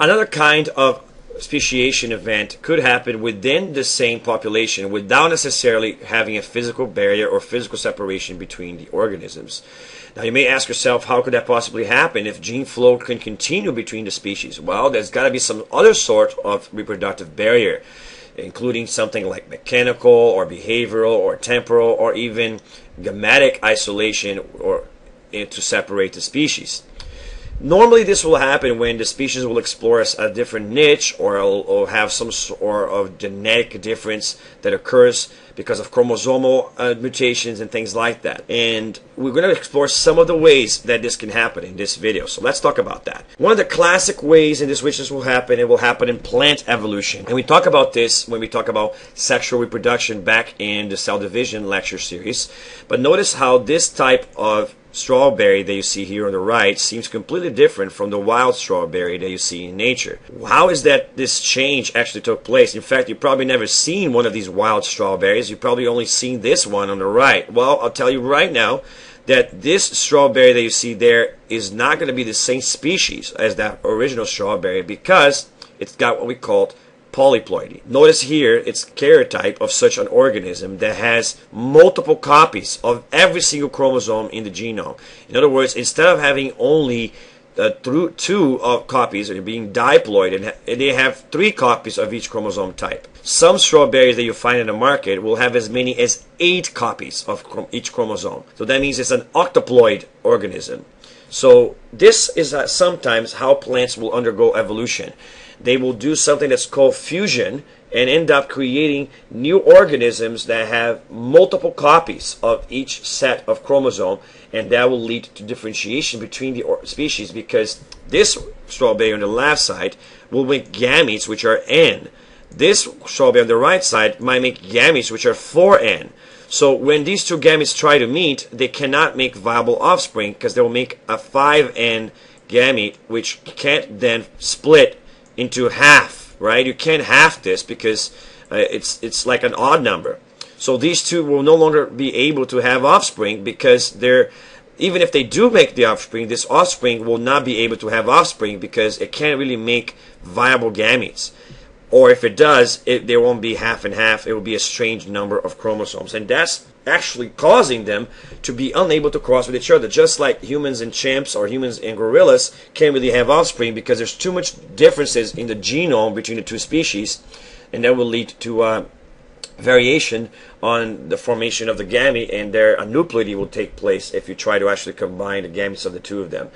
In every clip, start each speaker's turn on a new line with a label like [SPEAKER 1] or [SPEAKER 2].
[SPEAKER 1] Another kind of speciation event could happen within the same population without necessarily having a physical barrier or physical separation between the organisms. Now, you may ask yourself, how could that possibly happen if gene flow can continue between the species? Well, there's got to be some other sort of reproductive barrier, including something like mechanical or behavioral or temporal or even gametic isolation or eh, to separate the species. Normally, this will happen when the species will explore a different niche or, or have some sort of genetic difference that occurs because of chromosomal uh, mutations and things like that. And we're going to explore some of the ways that this can happen in this video. So let's talk about that. One of the classic ways in this which this will happen, it will happen in plant evolution. And we talk about this when we talk about sexual reproduction back in the cell division lecture series. But notice how this type of strawberry that you see here on the right seems completely different from the wild strawberry that you see in nature. How is that this change actually took place? In fact, you've probably never seen one of these wild strawberries. You've probably only seen this one on the right. Well, I'll tell you right now that this strawberry that you see there is not going to be the same species as that original strawberry because it's got what we call polyploidy. Notice here it's karyotype of such an organism that has multiple copies of every single chromosome in the genome. In other words, instead of having only uh, through two uh, copies are being diploid and they have three copies of each chromosome type. Some strawberries that you find in the market will have as many as eight copies of each chromosome. So that means it's an octoploid organism. So this is uh, sometimes how plants will undergo evolution they will do something that's called fusion and end up creating new organisms that have multiple copies of each set of chromosome and that will lead to differentiation between the species because this strawberry on the left side will make gametes which are N. This strawberry on the right side might make gametes which are 4N. So when these two gametes try to meet, they cannot make viable offspring because they will make a 5N gamete which can't then split into half, right? You can't half this because uh, it's it's like an odd number. So these two will no longer be able to have offspring because they're even if they do make the offspring, this offspring will not be able to have offspring because it can't really make viable gametes. Or if it does, it, there won't be half and half. It will be a strange number of chromosomes. And that's actually causing them to be unable to cross with each other. Just like humans and chimps or humans and gorillas can't really have offspring because there's too much differences in the genome between the two species. And that will lead to uh, variation on the formation of the gamete and their aneuploidy will take place if you try to actually combine the gametes of the two of them.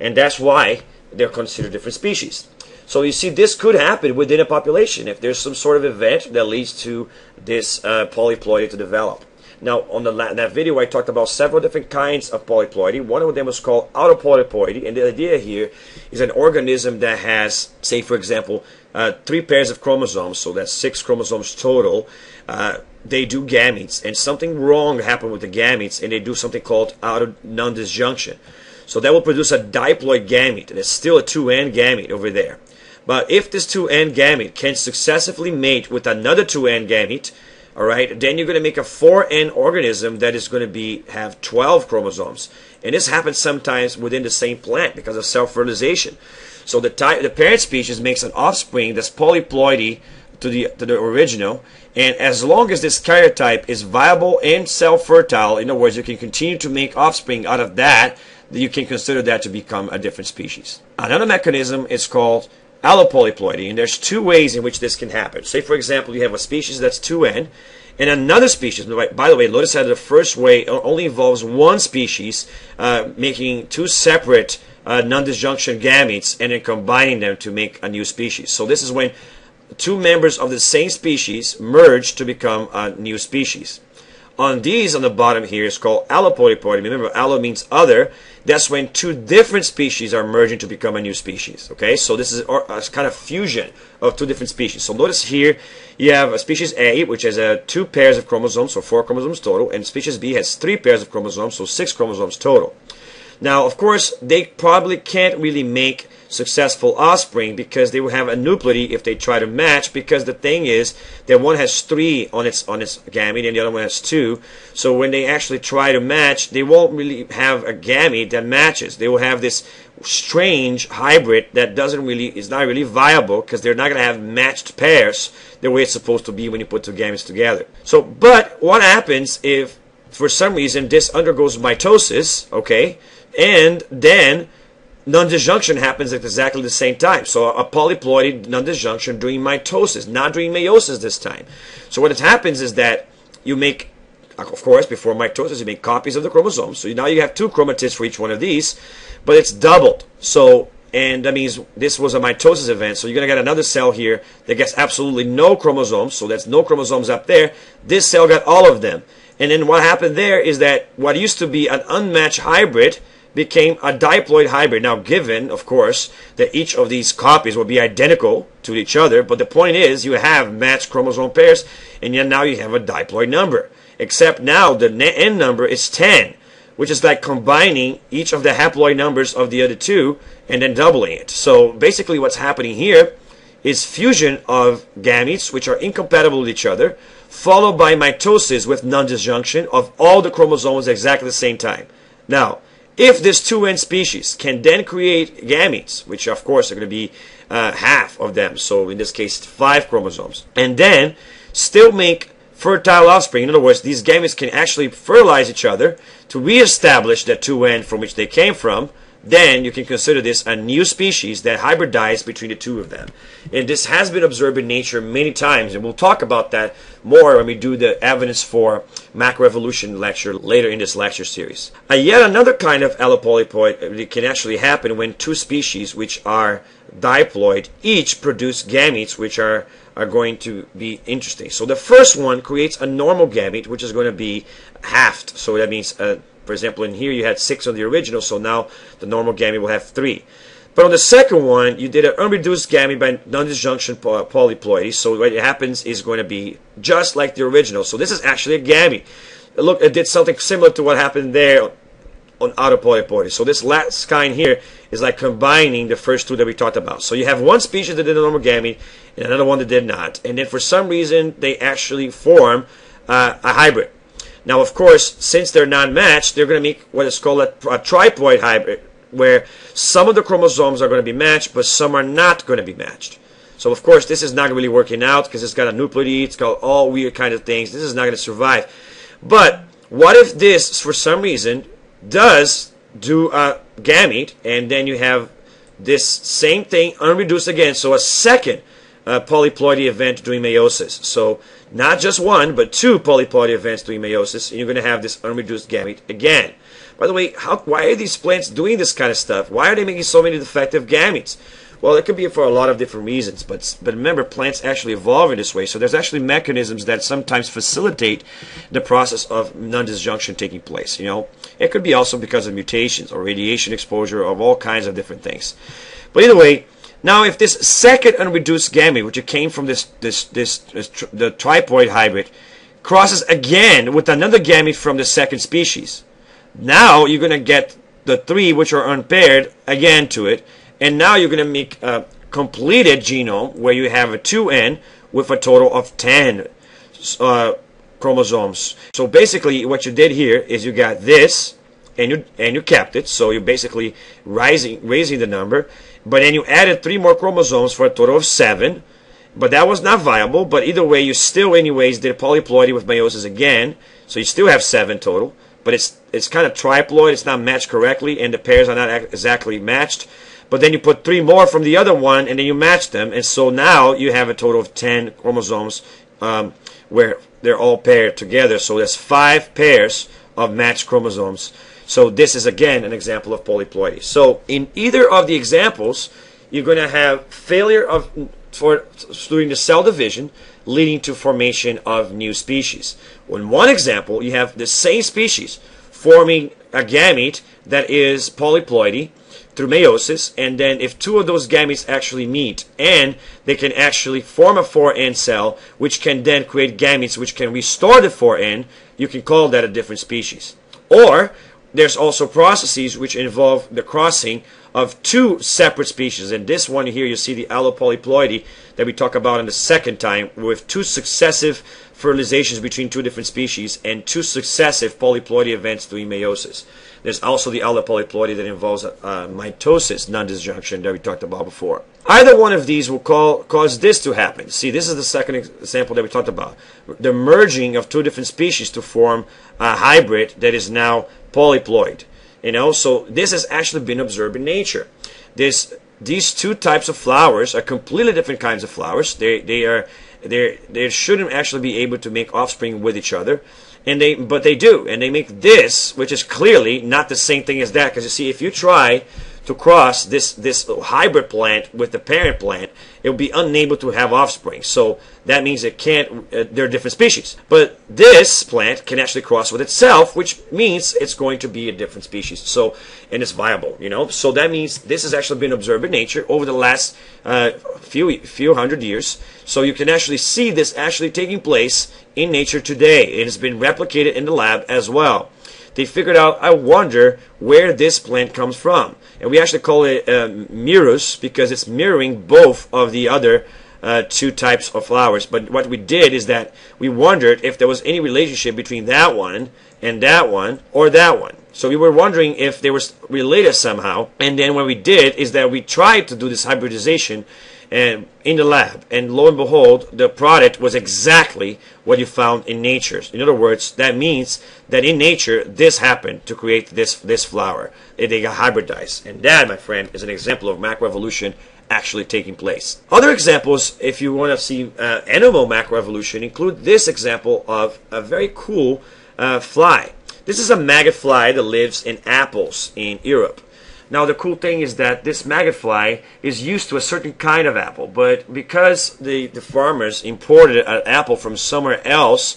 [SPEAKER 1] And that's why they're considered different species. So you see, this could happen within a population if there's some sort of event that leads to this uh, polyploidy to develop. Now, on the that video, I talked about several different kinds of polyploidy. One of them was called autopolyploidy, and the idea here is an organism that has, say, for example, uh, three pairs of chromosomes, so that's six chromosomes total. Uh, they do gametes, and something wrong happened with the gametes, and they do something called auto non-disjunction. So that will produce a diploid gamete, and it's still a 2N gamete over there. But if this 2N gamete can successively mate with another 2N gamete, all right, then you're going to make a 4N organism that is going to be have 12 chromosomes. And this happens sometimes within the same plant because of self-fertilization. So the, type, the parent species makes an offspring that's polyploidy to the, to the original. And as long as this karyotype is viable and self-fertile, in other words, you can continue to make offspring out of that, you can consider that to become a different species. Another mechanism is called allopolyploidy, and there's two ways in which this can happen. Say, for example, you have a species that's 2N, and another species, by the way, notice that the first way only involves one species uh, making two separate uh, non-disjunction gametes and then combining them to make a new species. So this is when two members of the same species merge to become a new species. On these on the bottom here is called allopolyploidy. Remember, allo means other. That's when two different species are merging to become a new species. Okay, so this is a kind of fusion of two different species. So notice here you have a species A, which has uh, two pairs of chromosomes, so four chromosomes total, and species B has three pairs of chromosomes, so six chromosomes total. Now, of course, they probably can't really make successful offspring because they will have aneuploidy if they try to match because the thing is that one has three on its on its gamete and the other one has two. So when they actually try to match they won't really have a gamete that matches. They will have this strange hybrid that doesn't really is not really viable because they're not going to have matched pairs the way it's supposed to be when you put two gametes together. So, but what happens if for some reason this undergoes mitosis, okay, and then non-disjunction happens at exactly the same time. So a polyploidy non-disjunction during mitosis, not during meiosis this time. So what happens is that you make of course, before mitosis, you make copies of the chromosomes. So now you have two chromatids for each one of these, but it's doubled. So, and that means this was a mitosis event. So you're going to get another cell here that gets absolutely no chromosomes. So that's no chromosomes up there. This cell got all of them. And then what happened there is that what used to be an unmatched hybrid became a diploid hybrid. Now, given, of course, that each of these copies will be identical to each other, but the point is you have matched chromosome pairs, and yet now you have a diploid number except now the n number is 10, which is like combining each of the haploid numbers of the other two and then doubling it. So basically what's happening here is fusion of gametes which are incompatible with each other, followed by mitosis with non-disjunction of all the chromosomes exactly the same time. Now, if this 2N species can then create gametes, which of course are going to be uh, half of them, so in this case five chromosomes, and then still make fertile offspring. In other words, these gametes can actually fertilize each other to reestablish that 2N from which they came from. Then you can consider this a new species that hybridized between the two of them. And this has been observed in nature many times, and we'll talk about that more when we do the evidence for macroevolution lecture later in this lecture series. Uh, yet another kind of allopolyploid can actually happen when two species which are diploid each produce gametes which are are going to be interesting. So the first one creates a normal gamete, which is going to be halved. So that means, uh, for example, in here you had six on the original, so now the normal gamete will have three. But on the second one, you did an unreduced gamete by non-disjunction polyploidy. So what happens is going to be just like the original. So this is actually a gamete. Look, it did something similar to what happened there on autopolyploidy. So this last kind here is like combining the first two that we talked about. So you have one species that did a normal gamete and another one that did not. And then for some reason, they actually form uh, a hybrid. Now, of course, since they're non-matched, they're going to make what is called a, a triploid hybrid, where some of the chromosomes are going to be matched, but some are not going to be matched. So, of course, this is not really working out because it's got aneuploidy, it's got all weird kind of things. This is not going to survive. But what if this, for some reason, does do a gamete, and then you have this same thing unreduced again, so a second uh, polyploidy event during meiosis. So not just one, but two polyploidy events during meiosis, and you're going to have this unreduced gamete again. By the way, how, why are these plants doing this kind of stuff? Why are they making so many defective gametes? Well, it could be for a lot of different reasons, but but remember, plants actually evolve in this way. So there's actually mechanisms that sometimes facilitate the process of non-disjunction taking place. You know, it could be also because of mutations or radiation exposure of all kinds of different things. But either way, now, if this second unreduced gamete, which came from this, this, this, this tr the triploid hybrid, crosses again with another gamete from the second species, now you're going to get the three which are unpaired again to it, and now you're going to make a completed genome where you have a 2N with a total of 10 uh, chromosomes. So basically, what you did here is you got this, and you and you kept it. So you're basically rising raising the number, but then you added three more chromosomes for a total of seven. But that was not viable. But either way, you still anyways did polyploidy with meiosis again, so you still have seven total. But it's it's kind of triploid. It's not matched correctly, and the pairs are not exactly matched. But then you put three more from the other one, and then you match them, and so now you have a total of ten chromosomes um, where they're all paired together. So there's five pairs of matched chromosomes so this is again an example of polyploidy. So in either of the examples, you're going to have failure of for during the cell division leading to formation of new species. In one example, you have the same species forming a gamete that is polyploidy through meiosis, and then if two of those gametes actually meet, and they can actually form a 4N cell, which can then create gametes which can restore the 4N, you can call that a different species. Or there's also processes which involve the crossing of two separate species. And this one here, you see the allopolyploidy that we talk about in the second time with two successive fertilizations between two different species and two successive polyploidy events doing meiosis. There's also the allopolyploidy that involves uh, mitosis, non-disjunction that we talked about before. Either one of these will call, cause this to happen. See, this is the second example that we talked about. The merging of two different species to form a hybrid that is now polyploid. You know, so this has actually been observed in nature. This these two types of flowers are completely different kinds of flowers. They they are they they shouldn't actually be able to make offspring with each other, and they but they do, and they make this, which is clearly not the same thing as that. Because you see, if you try to cross this this hybrid plant with the parent plant, it will be unable to have offspring. So that means it can't. Uh, they're different species. But this plant can actually cross with itself, which means it's going to be a different species. So and it's viable, you know. So that means this has actually been observed in nature over the last uh, few few hundred years. So you can actually see this actually taking place in nature today. It has been replicated in the lab as well they figured out, I wonder where this plant comes from. And we actually call it uh, mirus because it's mirroring both of the other uh, two types of flowers. But what we did is that we wondered if there was any relationship between that one and that one or that one. So we were wondering if they were related somehow. And then what we did is that we tried to do this hybridization and in the lab. And lo and behold, the product was exactly what you found in nature. In other words, that means that in nature, this happened to create this this flower. They got hybridized. And that, my friend, is an example of macroevolution actually taking place. Other examples, if you want to see uh, animal macroevolution, include this example of a very cool uh, fly. This is a maggot fly that lives in apples in Europe. Now the cool thing is that this maggot fly is used to a certain kind of apple, but because the, the farmers imported an apple from somewhere else,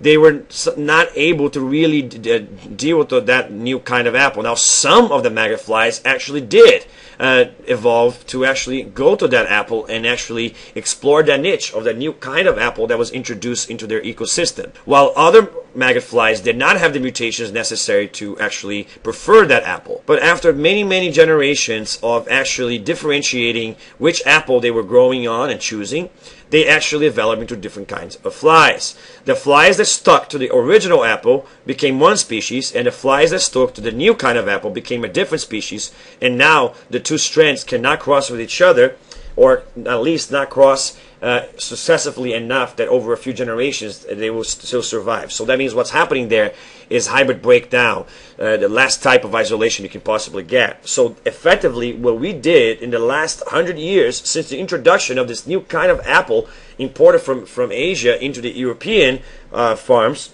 [SPEAKER 1] they were not able to really deal with that new kind of apple. Now some of the maggot flies actually did uh, evolve to actually go to that apple and actually explore that niche of that new kind of apple that was introduced into their ecosystem. While other maggot flies did not have the mutations necessary to actually prefer that apple. But after many, many generations of actually differentiating which apple they were growing on and choosing, they actually developed into different kinds of flies. The flies that stuck to the original apple became one species, and the flies that stuck to the new kind of apple became a different species, and now the two strands cannot cross with each other, or at least not cross uh, successively enough that over a few generations they will still survive. So that means what's happening there is hybrid breakdown, uh, the last type of isolation you can possibly get. So effectively, what we did in the last hundred years since the introduction of this new kind of apple imported from, from Asia into the European uh, farms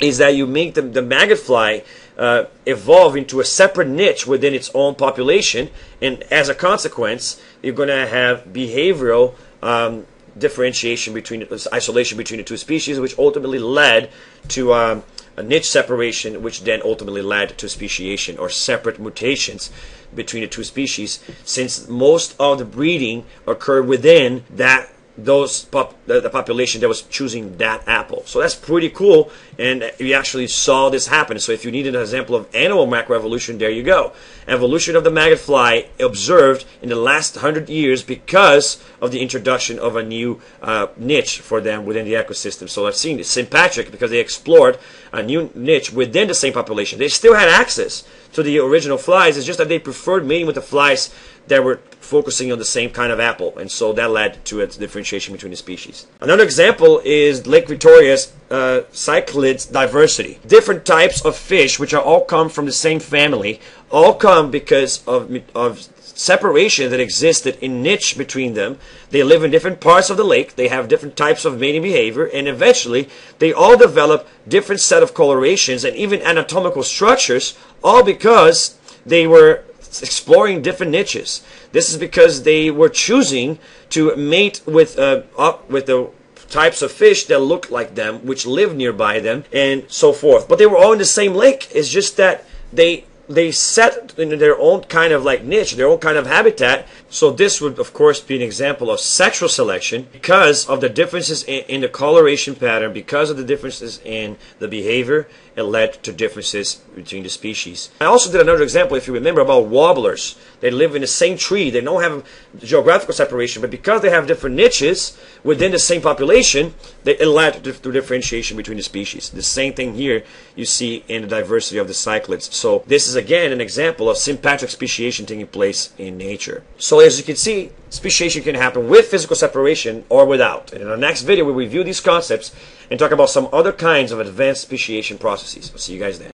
[SPEAKER 1] is that you make the, the maggot fly uh, evolve into a separate niche within its own population, and as a consequence, you're going to have behavioral um, differentiation between isolation between the two species, which ultimately led to um, a niche separation, which then ultimately led to speciation or separate mutations between the two species, since most of the breeding occurred within that those pop, the, population that was choosing that apple. So that's pretty cool, and we actually saw this happen. So if you need an example of animal macroevolution, there you go. Evolution of the maggot fly observed in the last hundred years because of the introduction of a new uh, niche for them within the ecosystem. So I've seen sympatric because they explored a new niche within the same population. They still had access to the original flies. It's just that they preferred mating with the flies that were focusing on the same kind of apple, and so that led to its differentiation between the species. Another example is Lake Victoria's uh, cichlids diversity. Different types of fish, which are all come from the same family, all come because of, of separation that existed in niche between them. They live in different parts of the lake. They have different types of mating behavior, and eventually they all develop different set of colorations and even anatomical structures, all because they were exploring different niches. This is because they were choosing to mate with uh, up with the types of fish that look like them, which live nearby them, and so forth. But they were all in the same lake. It's just that they they set in their own kind of like niche, their own kind of habitat, So this would, of course, be an example of sexual selection because of the differences in, in the coloration pattern, because of the differences in the behavior, it led to differences between the species. I also did another example, if you remember, about warblers. They live in the same tree. They don't have geographical separation, but because they have different niches within the same population, they, it led to, to differentiation between the species. The same thing here you see in the diversity of the cichlids. So this is again an example of sympatric speciation taking place in nature. So as you can see, speciation can happen with physical separation or without. And in our next video, we'll review these concepts and talk about some other kinds of advanced speciation processes. I'll see you guys then.